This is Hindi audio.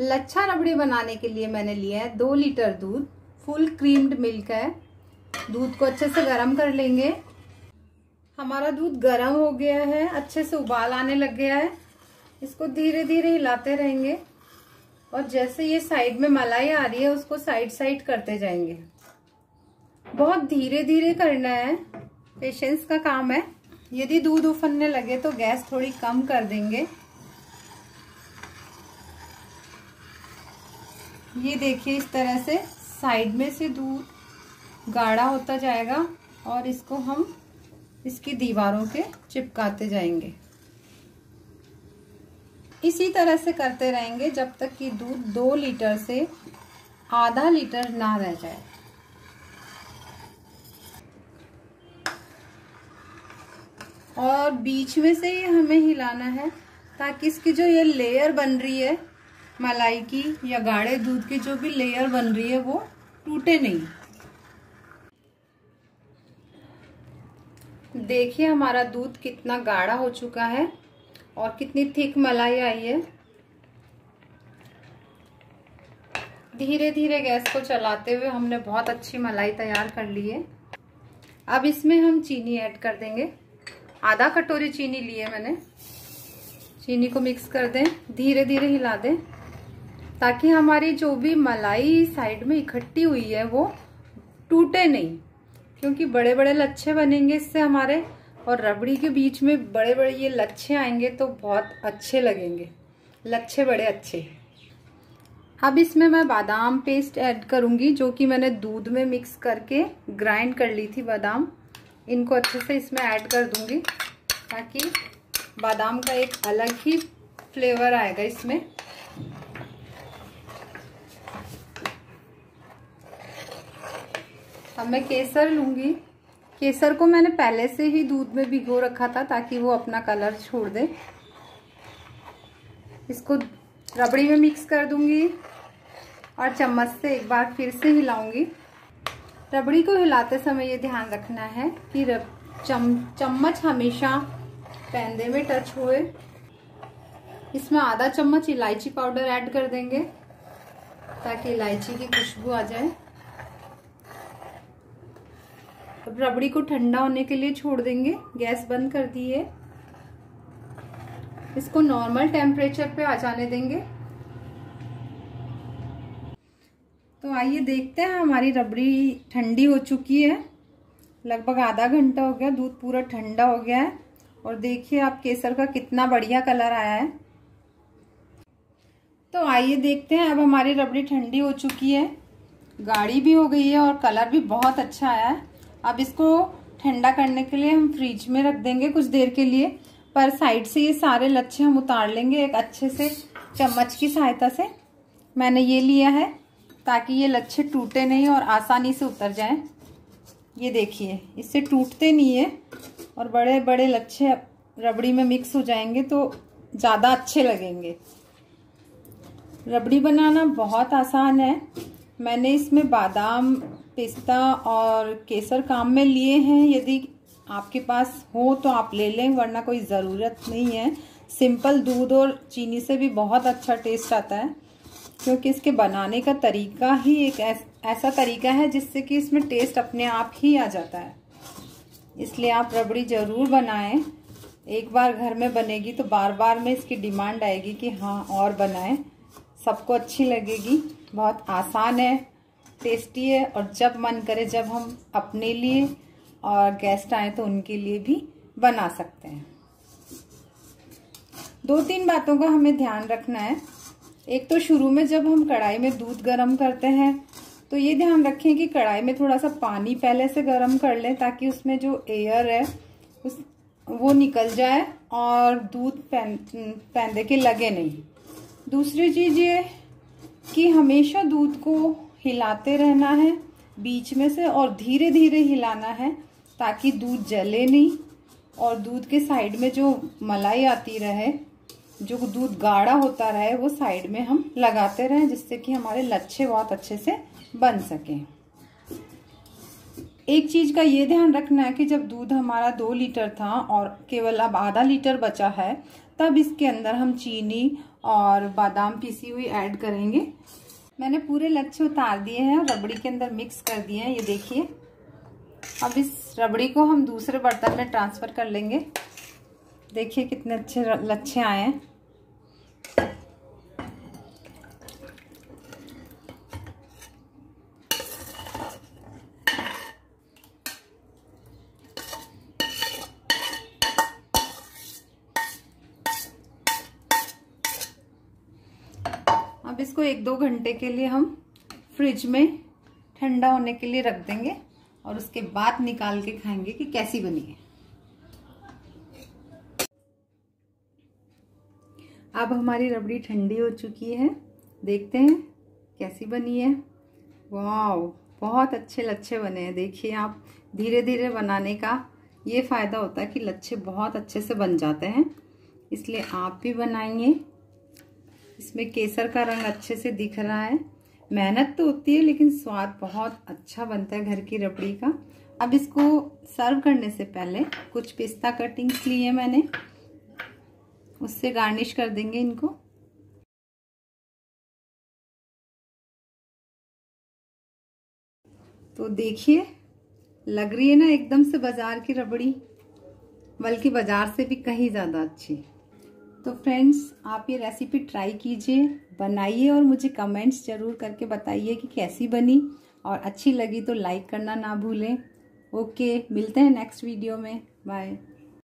लच्छा रबड़ी बनाने के लिए मैंने लिया है दो लीटर दूध, फुल क्रीम्ड मिल्क है। दूध को अच्छे से गर्म कर लेंगे। हमारा दूध गर्म हो गया है, अच्छे से उबाल आने लग गया है। इसको धीरे धीरे हिलाते रहेंगे और जैसे ये साइड में मलाई आ रही है, उसको साइड साइड करते जाएँगे। बहुत धीरे धीरे करना है। पेशेंस का काम है। यदि दूध उफनने लगे तो गैस थोड़ी कम कर देंगे। ये देखिए इस तरह से साइड में से दूध गाढ़ा होता जाएगा और इसको हम इसकी दीवारों के चिपकाते जाएँगे। इसी तरह से करते रहेंगे जब तक कि दूध दो लीटर से आधा लीटर ना रह जाए। और बीच में से ही हमें हिलाना है ताकि इसकी जो ये लेयर बन रही है मलाई की या गाढ़े दूध की जो भी लेयर बन रही है वो टूटे नहीं। देखिए हमारा दूध कितना गाढ़ा हो चुका है और कितनी थिक मलाई आई है। धीरे धीरे गैस को चलाते हुए हमने बहुत अच्छी मलाई तैयार कर ली है। अब इसमें हम चीनी ऐड कर देंगे। आधा कटोरी चीनी ली है मैंने। चीनी को मिक्स कर दें धीरे धीरे हिला दें। ताकि हमारी जो भी मलाई साइड में इकट्ठी हुई है, वो टूटे नहीं, क्योंकि बड़े बड़े लच्छे बनेंगे इससे हमारे, और रबड़ी के बीच में बड़े बड़े ये लच्छे आएँगे तो बहुत अच्छे लगेंगे। लच्छे बड़े अच्छे अब इसमें मैं बादाम पेस्ट ऐड करूँगी, जो कि मैंने दूध में मिक्स करके ग्राइंड कर ली थी बादाम। इनको अच्छे से इसमें ऐड कर दूँगी, ताकि बादाम का एक अलग ही फ्लेवर आएगा इसमें। अब मैं केसर लूँगी। केसर को मैंने पहले से ही दूध में भिगो रखा था ताकि वो अपना कलर छोड़ दे। इसको रबड़ी में मिक्स कर दूँगी और चम्मच से एक बार फिर से हिलाऊँगी। रबड़ी को हिलाते समय ये ध्यान रखना है कि रब चम, चम्मच हमेशा पैंदे में टच हुए। इसमें आधा चम्मच इलायची पाउडर ऐड कर देंगे ताकि इलायची की खुशबू आ जाए अब रबड़ी को ठंडा होने के लिए छोड़ देंगे। गैस बंद कर दी है। इसको नॉर्मल टेम्परेचर पे आ जाने देंगे। तो आइए देखते हैं, हमारी रबड़ी ठंडी हो चुकी है। लगभग आधा घंटा हो गया, दूध पूरा ठंडा हो गया है। और देखिए आप केसर का कितना बढ़िया कलर आया है। तो आइए देखते हैं, अब हमारी रबड़ी ठंडी हो चुकी है। गाढ़ी भी हो गई है और कलर भी बहुत अच्छा आया है। अब इसको ठंडा करने के लिए हम फ्रिज में रख देंगे कुछ देर के लिए, पर साइड से ये सारे लच्छे हम उतार लेंगे एक अच्छे से चम्मच की सहायता से। मैंने ये लिया है ताकि ये लच्छे टूटे नहीं और आसानी से उतर जाएँ। ये देखिए, इससे टूटते नहीं है और बड़े बड़े लच्छे रबड़ी में मिक्स हो जाएँगे तो ज़्यादा अच्छे लगेंगे। रबड़ी बनाना बहुत आसान है। मैंने इसमें बादाम पिस्ता और केसर काम में लिए हैं। यदि आपके पास हो तो आप ले लें, वरना कोई ज़रूरत नहीं है। सिंपल दूध और चीनी से भी बहुत अच्छा टेस्ट आता है, क्योंकि इसके बनाने का तरीका ही एक ऐसा तरीका है जिससे कि इसमें टेस्ट अपने आप ही आ जाता है। इसलिए आप रबड़ी ज़रूर बनाएँ। एक बार घर में बनेगी तो बार बार में इसकी डिमांड आएगी कि हाँ और बनाएँ। सबको अच्छी लगेगी, बहुत आसान है। टेस्टी है और जब मन करे जब हम अपने लिए और गेस्ट आए तो उनके लिए भी बना सकते हैं। दो तीन बातों का हमें ध्यान रखना है। एक तो शुरू में जब हम कढ़ाई में दूध गर्म करते हैं तो ये ध्यान रखें कि कढ़ाई में थोड़ा सा पानी पहले से गर्म कर लें ताकि उसमें जो एयर है, उस, वो निकल जाए और दूध पैं पैंदे के लगे नहीं। दूसरी चीज़ ये कि हमेशा दूध को हिलाते रहना है, बीच में से और धीरे धीरे हिलाना है ताकि दूध जले नहीं और दूध के साइड में जो मलाई आती रहे, जो दूध गाढ़ा होता रहे, वो साइड में हम लगाते रहें जिससे कि हमारे लच्छे बहुत अच्छे से बन सके। एक चीज़ का ये ध्यान रखना है कि जब दूध हमारा दो लीटर था और केवल अब आधा लीटर बचा है, तब इसके अंदर हम चीनी और बादाम पीसी हुई ऐड करेंगे। मैंने पूरे लच्छे उतार दिए हैं और रबड़ी के अंदर मिक्स कर दिए हैं, ये देखिए। अब इस रबड़ी को हम दूसरे बर्तन में ट्रांसफ़र कर लेंगे। देखिए कितने अच्छे लच्छे आए हैं। अब इसको एक दो घंटे के लिए हम फ्रिज में ठंडा होने के लिए रख देंगे और उसके बाद निकाल के खाएँगे कि कैसी बनी है। अब हमारी रबड़ी ठंडी हो चुकी है। देखते हैं कैसी बनी है। वाह बहुत अच्छे लच्छे बने हैं। देखिए आप धीरे धीरे बनाने का ये फ़ायदा होता है कि लच्छे बहुत अच्छे से बन जाते हैं। इसलिए आप भी बनाइए। इसमें केसर का रंग अच्छे से दिख रहा है। मेहनत तो होती है, लेकिन स्वाद बहुत अच्छा बनता है घर की रबड़ी का। अब इसको सर्व करने से पहले कुछ पिस्ता कटिंग्स लिए मैंने। उससे गार्निश कर देंगे इनको। तो देखिए, लग रही है ना एकदम से बाज़ार की रबड़ी, बल्कि बाज़ार से भी कहीं ज़्यादा अच्छी। तो फ्रेंड्स आप ये रेसिपी ट्राई कीजिए, बनाइए और मुझे कमेंट्स ज़रूर करके बताइए कि कैसी बनी और अच्छी लगी तो लाइक करना ना भूलें। ओके मिलते हैं नेक्स्ट वीडियो में। बाय